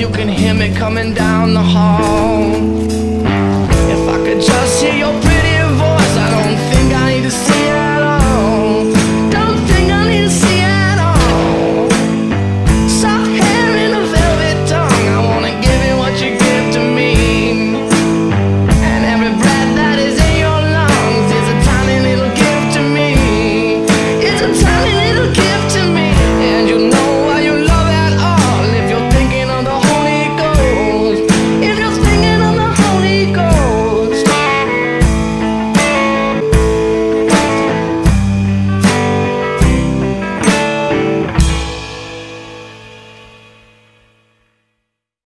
you can hear me coming down the hall.